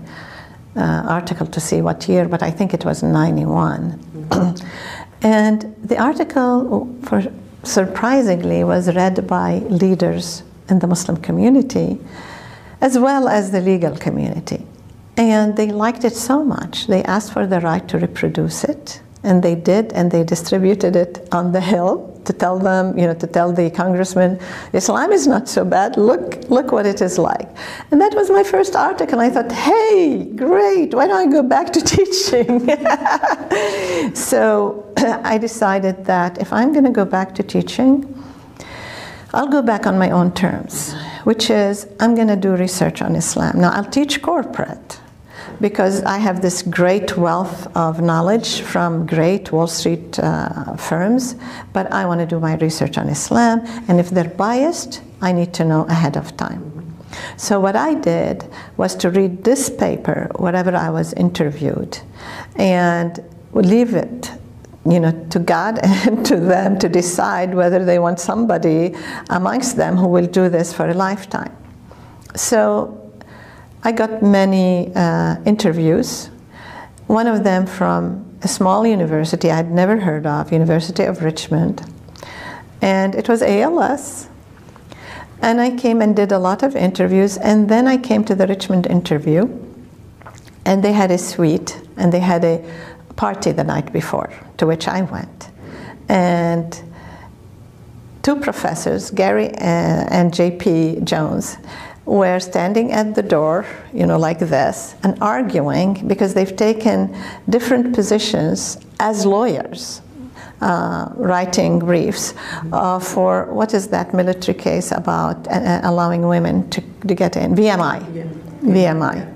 uh, article to see what year, but I think it was 91. Mm-hmm. and the article, for, surprisingly, was read by leaders in the Muslim community as well as the legal community. And they liked it so much, they asked for the right to reproduce it and they did, and they distributed it on the Hill to tell them, you know, to tell the congressman, Islam is not so bad. Look, look what it is like. And that was my first article. I thought, hey, great. Why don't I go back to teaching? so I decided that if I'm going to go back to teaching, I'll go back on my own terms, which is I'm going to do research on Islam. Now, I'll teach corporate because I have this great wealth of knowledge from great Wall Street uh, firms, but I want to do my research on Islam, and if they're biased, I need to know ahead of time. So what I did was to read this paper wherever I was interviewed, and leave it you know, to God and to them to decide whether they want somebody amongst them who will do this for a lifetime. So I got many uh, interviews, one of them from a small university I'd never heard of, University of Richmond, and it was AALS. And I came and did a lot of interviews, and then I came to the Richmond interview, and they had a suite, and they had a party the night before, to which I went. and two professors, Gary and J.P. Jones, were standing at the door, you know, like this, and arguing because they've taken different positions as lawyers. Uh, writing briefs uh, for what is that military case about uh, allowing women to, to get in? VMI. Yeah. VMI.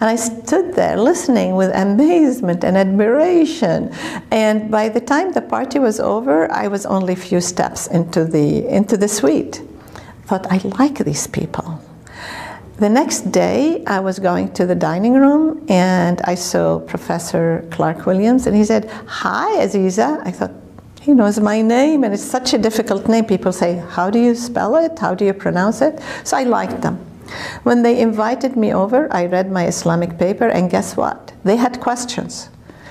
And I stood there listening with amazement and admiration. And by the time the party was over, I was only a few steps into the, into the suite. I thought, I like these people. The next day, I was going to the dining room and I saw Professor Clark Williams, and he said, Hi, Azizah. I thought, he knows my name, and it's such a difficult name. People say, How do you spell it? How do you pronounce it? So I liked them. When they invited me over, I read my Islamic paper, and guess what? They had questions.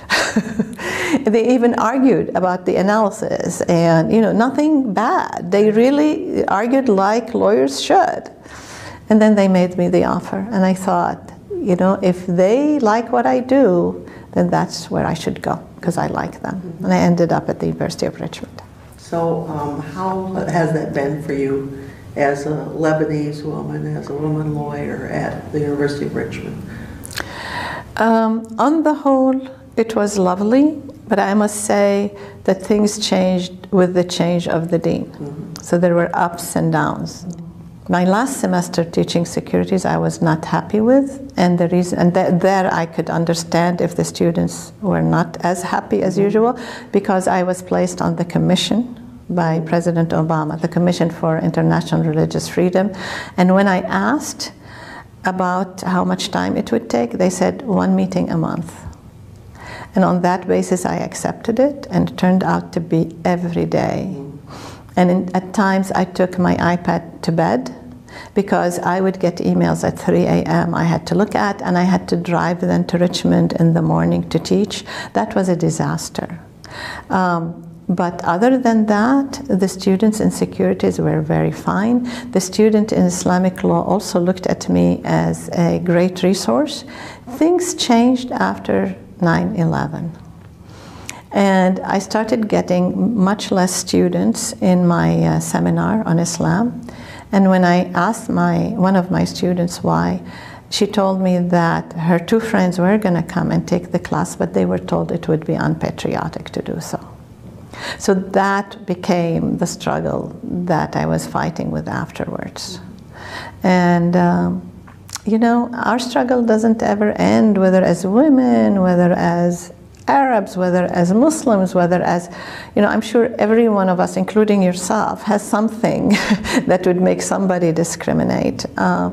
they even argued about the analysis, and you know, nothing bad. They really argued like lawyers should. And then they made me the offer, and I thought, you know, if they like what I do, then that's where I should go because I like them. Mm-hmm. And I ended up at the University of Richmond. So, um, how has that been for you as a Lebanese woman, as a woman lawyer at the University of Richmond? Um, on the whole, it was lovely, but I must say that things changed with the change of the dean. Mm-hmm. So there were ups and downs. Mm-hmm. My last semester teaching securities, I was not happy with, and the reason, and th- there I could understand if the students were not as happy as mm-hmm. usual, because I was placed on the commission by President Obama, the Commission for International Religious Freedom, and when I asked about how much time it would take, they said one meeting a month. And on that basis, I accepted it, and it turned out to be every day. Mm-hmm. And in, at times, I took my iPad to bed because I would get emails at 3 a.m. I had to look at, and I had to drive then to Richmond in the morning to teach. That was a disaster. Um, but other than that, the students insecurities were very fine. The student in Islamic law also looked at me as a great resource. Things changed after 9 11. And I started getting much less students in my uh, seminar on Islam. And when I asked my, one of my students why, she told me that her two friends were going to come and take the class, but they were told it would be unpatriotic to do so. So that became the struggle that I was fighting with afterwards. And, um, you know, our struggle doesn't ever end, whether as women, whether as Arabs, whether as Muslims, whether as, you know, I'm sure every one of us, including yourself, has something that would make somebody discriminate. Uh,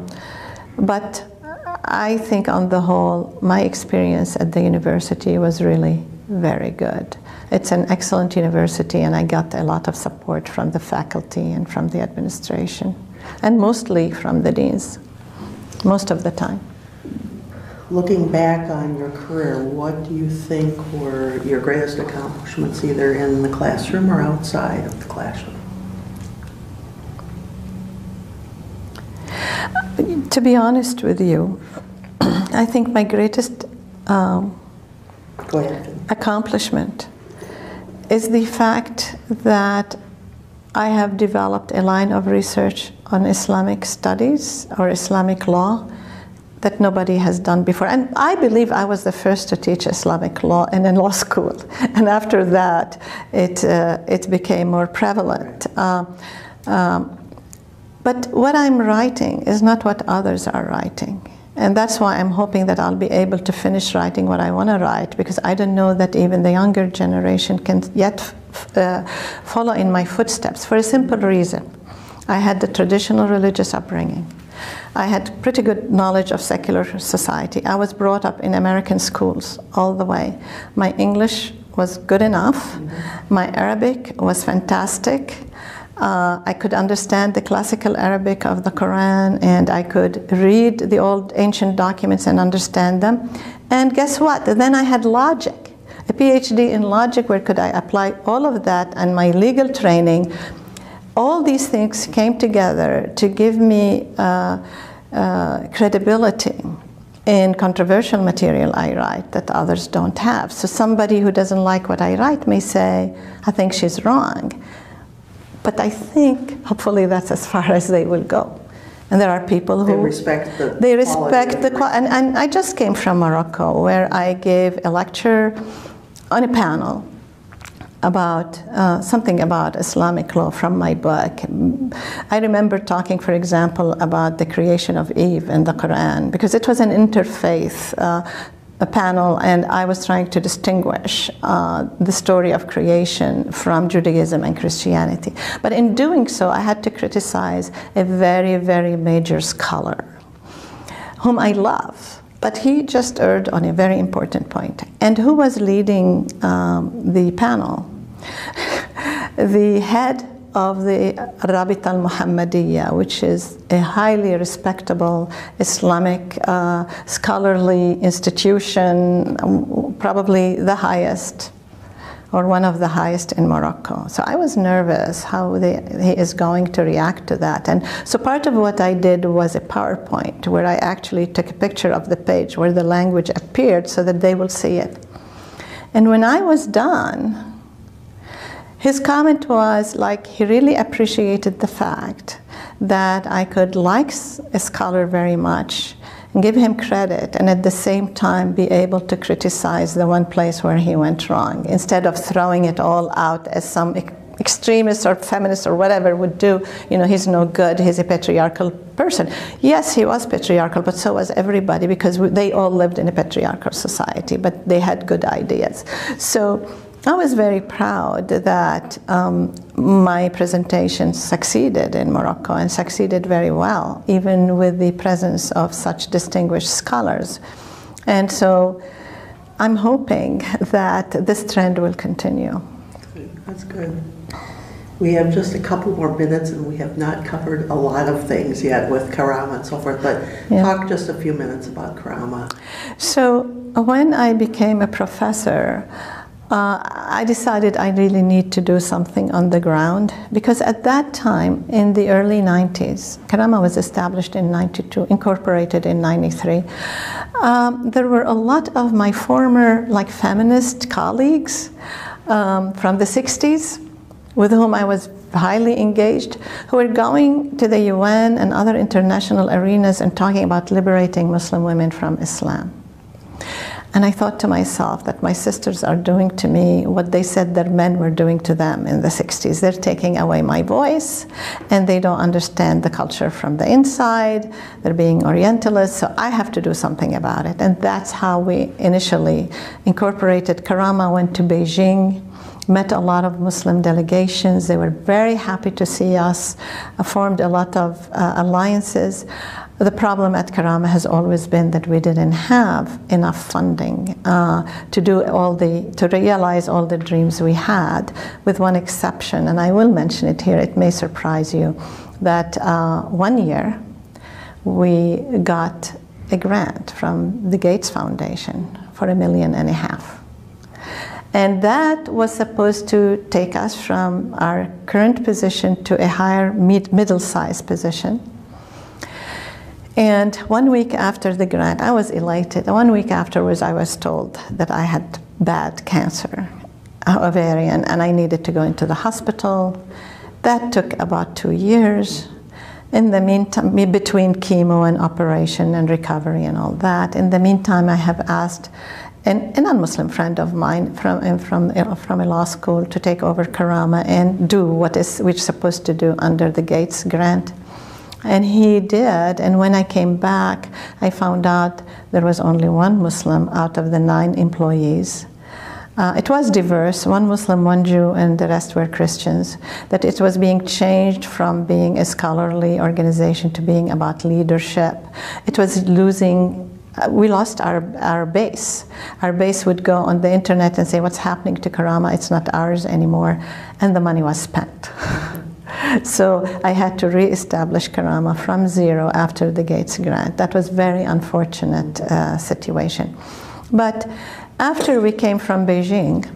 but I think on the whole, my experience at the university was really very good. It's an excellent university, and I got a lot of support from the faculty and from the administration, and mostly from the deans, most of the time. Looking back on your career, what do you think were your greatest accomplishments, either in the classroom or outside of the classroom? To be honest with you, I think my greatest um, accomplishment is the fact that I have developed a line of research on Islamic studies or Islamic law that nobody has done before. And I believe I was the first to teach Islamic law in a law school. And after that, it, uh, it became more prevalent. Uh, um, but what I'm writing is not what others are writing. And that's why I'm hoping that I'll be able to finish writing what I want to write, because I don't know that even the younger generation can yet uh, follow in my footsteps for a simple reason. I had the traditional religious upbringing. I had pretty good knowledge of secular society. I was brought up in American schools all the way. My English was good enough. My Arabic was fantastic. Uh, I could understand the classical Arabic of the Quran and I could read the old ancient documents and understand them. And guess what? Then I had logic, a PhD in logic, where could I apply all of that and my legal training all these things came together to give me uh, uh, credibility in controversial material I write that others don't have. So somebody who doesn't like what I write may say, I think she's wrong. But I think, hopefully, that's as far as they will go. And there are people who They respect the they respect the and, and I just came from Morocco where I gave a lecture on a panel about uh, something about Islamic law from my book. I remember talking, for example, about the creation of Eve in the Quran because it was an interfaith uh, a panel, and I was trying to distinguish uh, the story of creation from Judaism and Christianity. But in doing so, I had to criticize a very, very major scholar whom I love. But he just erred on a very important point. And who was leading um, the panel? the head of the Rabit al Muhammadiyya, which is a highly respectable Islamic uh, scholarly institution, um, probably the highest or one of the highest in Morocco. So I was nervous how they, he is going to react to that. And so part of what I did was a PowerPoint where I actually took a picture of the page where the language appeared so that they will see it. And when I was done, his comment was like he really appreciated the fact that I could like a scholar very much give him credit and at the same time be able to criticize the one place where he went wrong instead of throwing it all out as some extremist or feminist or whatever would do you know he's no good he's a patriarchal person. Yes he was patriarchal but so was everybody because they all lived in a patriarchal society but they had good ideas. So I was very proud that um, my presentation succeeded in Morocco and succeeded very well, even with the presence of such distinguished scholars. And so I'm hoping that this trend will continue. That's good. We have just a couple more minutes and we have not covered a lot of things yet with Karama and so forth, but Yeah. talk just a few minutes about Karama. So when I became a professor, uh, I decided I really need to do something on the ground because at that time, in the early 90s, Karama was established in 92, incorporated in 93. Um, there were a lot of my former like feminist colleagues um, from the 60s with whom I was highly engaged, who were going to the UN and other international arenas and talking about liberating Muslim women from Islam. And I thought to myself that my sisters are doing to me what they said their men were doing to them in the 60s. They're taking away my voice, and they don't understand the culture from the inside. They're being Orientalists, so I have to do something about it. And that's how we initially incorporated Karama, went to Beijing, met a lot of Muslim delegations. They were very happy to see us, uh, formed a lot of uh, alliances. The problem at Karama has always been that we didn't have enough funding uh, to do all the, to realize all the dreams we had, with one exception, and I will mention it here, it may surprise you, that uh, one year we got a grant from the Gates Foundation for a million and a half. And that was supposed to take us from our current position to a higher mid- middle sized position. And one week after the grant, I was elated. One week afterwards, I was told that I had bad cancer, ovarian, and I needed to go into the hospital. That took about two years. In the meantime, between chemo and operation and recovery and all that, in the meantime, I have asked an, a non-Muslim friend of mine from uh, from uh, from a law school to take over Karama and do what is which supposed to do under the Gates grant. And he did. And when I came back, I found out there was only one Muslim out of the nine employees. Uh, it was diverse, one Muslim, one Jew, and the rest were Christians. That it was being changed from being a scholarly organization to being about leadership. It was losing uh, we lost our, our base. Our base would go on the internet and say, What's happening to Karama? It's not ours anymore. And the money was spent. so I had to re-establish Karama from zero after the Gates grant. That was very unfortunate uh, situation. But after we came from Beijing,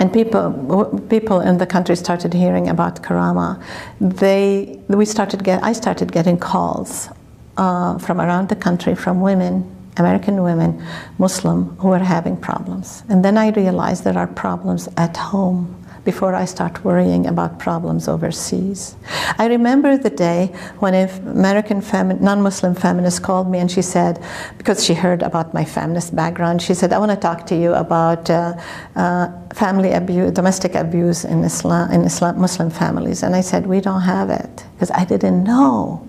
and people, people in the country started hearing about Karama, they, we started get, I started getting calls uh, from around the country from women American women, Muslim, who were having problems. And then I realized there are problems at home before I start worrying about problems overseas. I remember the day when an American femi- non-Muslim feminist called me and she said, because she heard about my feminist background, she said, I want to talk to you about uh, uh, family abuse, domestic abuse in Islam, in Islam, Muslim families. And I said, we don't have it, because I didn't know.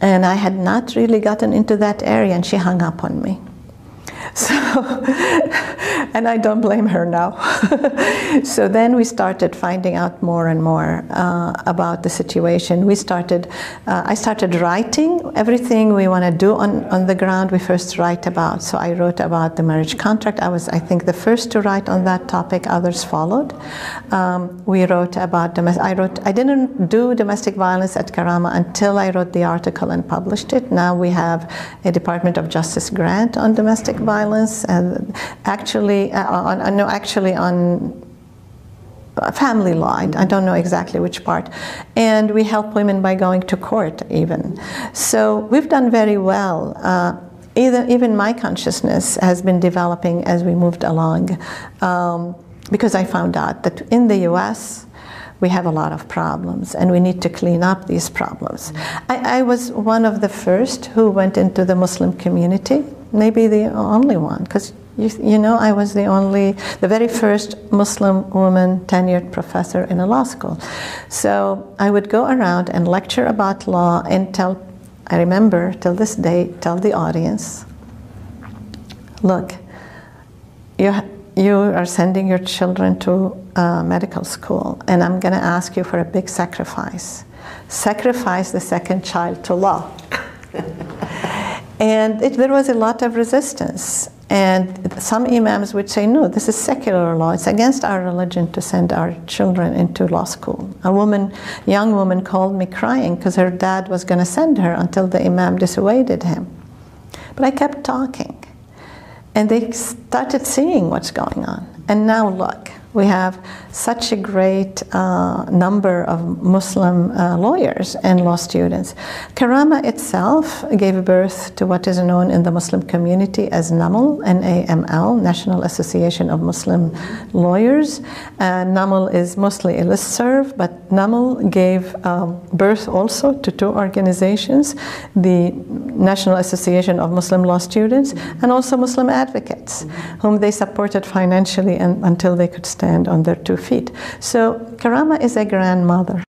And I had not really gotten into that area, and she hung up on me. So, and I don't blame her now. so then we started finding out more and more uh, about the situation. We started, uh, I started writing everything we want to do on, on the ground. We first write about. So I wrote about the marriage contract. I was, I think, the first to write on that topic. Others followed. Um, we wrote about domestic. I wrote. I didn't do domestic violence at Karama until I wrote the article and published it. Now we have a Department of Justice grant on domestic violence, and actually, uh, on, uh, no, actually on family law. I, I don't know exactly which part. And we help women by going to court, even. So we've done very well. Uh, either, even my consciousness has been developing as we moved along um, because I found out that in the US, we have a lot of problems and we need to clean up these problems. I, I was one of the first who went into the Muslim community, maybe the only one, because you, you, know, I was the only, the very first Muslim woman tenured professor in a law school. So I would go around and lecture about law and tell, I remember till this day, tell the audience, look, you, you are sending your children to uh, medical school, and I'm going to ask you for a big sacrifice. Sacrifice the second child to law. and it, there was a lot of resistance. And some imams would say, no, this is secular law. It's against our religion to send our children into law school. A woman, young woman called me crying because her dad was going to send her until the imam dissuaded him. But I kept talking. And they started seeing what's going on. And now look, we have such a great uh, number of Muslim uh, lawyers and law students. Karama itself gave birth to what is known in the Muslim community as NAML, N-A-M-L, National Association of Muslim Lawyers. Uh, NAML is mostly a listserv, but NAML gave um, birth also to two organizations, the National Association of Muslim Law Students and also Muslim Advocates, whom they supported financially and, until they could stand on their two feet. So Karama is a grandmother.